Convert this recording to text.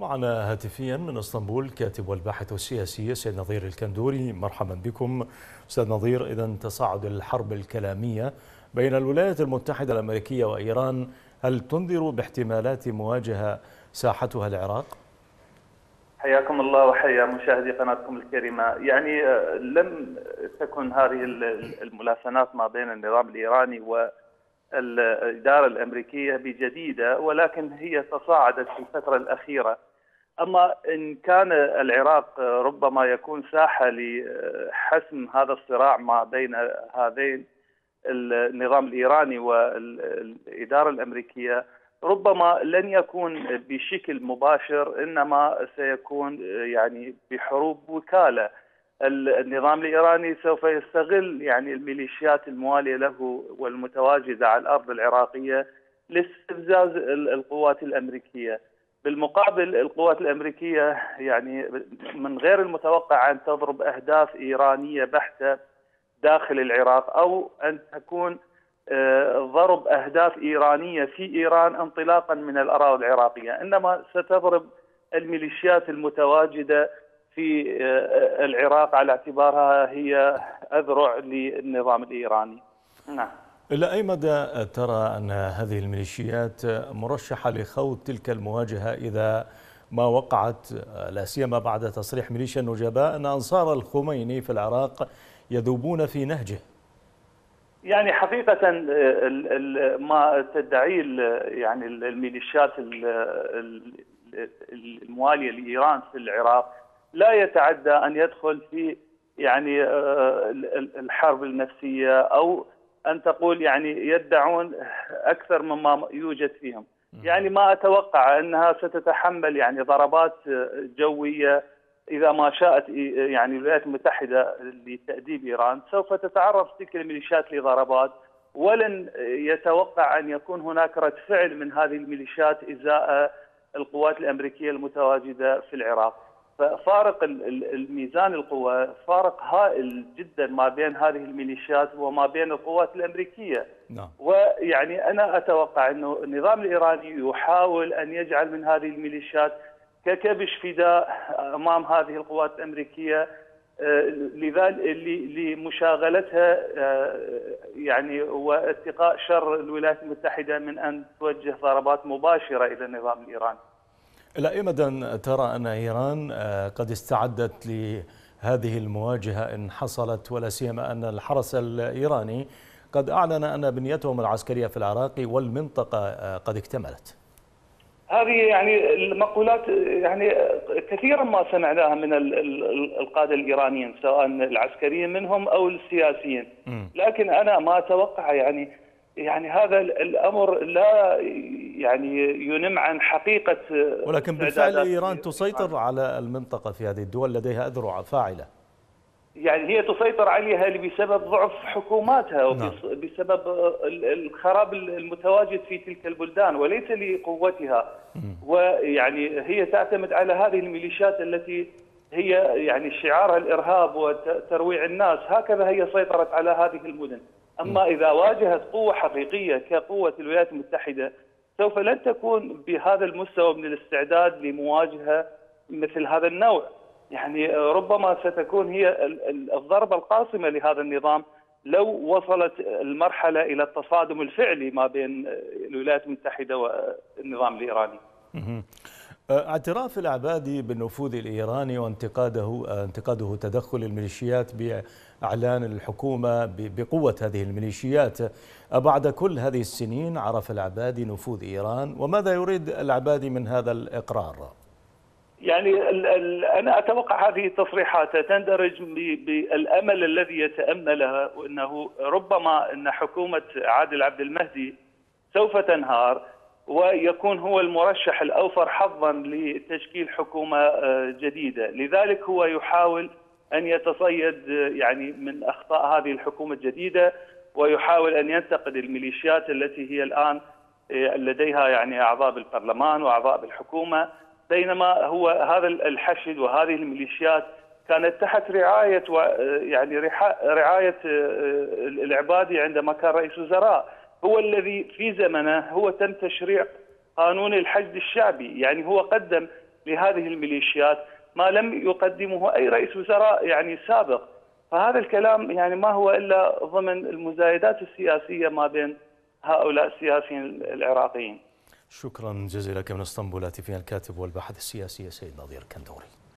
معنا هاتفيا من إسطنبول كاتب والباحث السياسي سيد نظير الكندوري. مرحبا بكم. أستاذ نظير اذا تصاعد الحرب الكلامية بين الولايات المتحدة الأمريكية وإيران. هل تنذر باحتمالات مواجهة ساحتها العراق؟ حياكم الله وحيا مشاهدي قناتكم الكريمة، يعني لم تكن هذه الملاسنات ما بين النظام الإيراني والإدارة الأمريكية بجديدة ولكن هي تصاعدت في الفترة الأخيرة. أما إن كان العراق ربما يكون ساحة لحسم هذا الصراع ما بين هذين النظام الإيراني والإدارة الأمريكية ربما لن يكون بشكل مباشر إنما سيكون يعني بحروب وكالة. النظام الإيراني سوف يستغل يعني الميليشيات الموالية له والمتواجدة على الأرض العراقية لاستفزاز القوات الأمريكية. بالمقابل القوات الأمريكية يعني من غير المتوقع أن تضرب أهداف إيرانية بحتة داخل العراق أو أن تكون ضرب أهداف إيرانية في إيران انطلاقا من الأراضي العراقية، إنما ستضرب الميليشيات المتواجدة في العراق على اعتبارها هي أذرع للنظام الإيراني. نعم. إلى أي مدى ترى أن هذه الميليشيات مرشحة لخوض تلك المواجهة إذا ما وقعت لا سيما بعد تصريح ميليشيا النجباء أن أنصار الخميني في العراق يذوبون في نهجه؟ يعني حقيقة ما تدعيه يعني الميليشيات الموالية لإيران في العراق لا يتعدى أن يدخل في يعني الحرب النفسية أو أن تقول يعني يدعون أكثر مما يوجد فيهم. يعني ما أتوقع أنها ستتحمل يعني ضربات جوية إذا ما شاءت يعني الولايات المتحدة لتأديب إيران. سوف تتعرض تلك الميليشيات لضربات. ولن يتوقع أن يكون هناك رد فعل من هذه الميليشيات إزاء القوات الأمريكية المتواجدة في العراق. ففارق الميزان القوى فارق هائل جدا ما بين هذه الميليشيات وما بين القوات الأمريكية. نعم. ويعني أنا أتوقع أنه النظام الإيراني يحاول أن يجعل من هذه الميليشيات ككبش فداء أمام هذه القوات الأمريكية لمشاغلتها يعني واتقاء شر الولايات المتحدة من أن توجه ضربات مباشرة إلى النظام الإيراني. إلى أي مدى ترى أن إيران قد استعدت لهذه المواجهة إن حصلت ولا سيما أن الحرس الإيراني قد أعلن أن بنيتهم العسكرية في العراق والمنطقة قد اكتملت. هذه يعني المقولات يعني كثيرا ما سمعناها من القادة الإيرانيين سواء العسكريين منهم أو السياسيين لكن أنا ما أتوقع يعني يعني هذا الأمر لا يعني ينم عن حقيقة ولكن بالفعل إيران تسيطر على المنطقة في هذه الدول لديها أذرع فاعلة. يعني هي تسيطر عليها بسبب ضعف حكوماتها وبسبب الخراب المتواجد في تلك البلدان وليس لقوتها. ويعني هي تعتمد على هذه الميليشيات التي هي يعني شعارها الإرهاب وترويع الناس. هكذا هي سيطرت على هذه المدن. أما إذا واجهت قوة حقيقية كقوة الولايات المتحدة سوف لن تكون بهذا المستوى من الاستعداد لمواجهة مثل هذا النوع. يعني ربما ستكون هي الضربة القاصمة لهذا النظام لو وصلت المرحلة إلى التصادم الفعلي ما بين الولايات المتحدة والنظام الإيراني. اعتراف العبادي بالنفوذ الإيراني وانتقاده انتقاده تدخل الميليشيات بإعلان الحكومة بقوة هذه الميليشيات بعد كل هذه السنين عرف العبادي نفوذ إيران وماذا يريد العبادي من هذا الإقرار؟ يعني ال ال أنا أتوقع هذه التصريحات تندرج بالأمل الذي يتامله وأنه ربما أن حكومة عادل عبد المهدي سوف تنهار ويكون هو المرشح الأوفر حظا لتشكيل حكومة جديدة، لذلك هو يحاول أن يتصيد يعني من أخطاء هذه الحكومة الجديدة ويحاول أن ينتقد الميليشيات التي هي الآن لديها يعني أعضاء بالبرلمان وأعضاء بالحكومة. بينما هو هذا الحشد وهذه الميليشيات كانت تحت رعاية يعني رعاية العبادي عندما كان رئيس وزراء هو الذي في زمنه هو تم تشريع قانون الحشد الشعبي يعني هو قدم لهذه الميليشيات ما لم يقدمه أي رئيس وزراء يعني سابق. فهذا الكلام يعني ما هو إلا ضمن المزايدات السياسية ما بين هؤلاء السياسيين العراقيين. شكرا جزيلا من إسطنبول فيها الكاتب والباحث السياسي سيد نظير كندوري.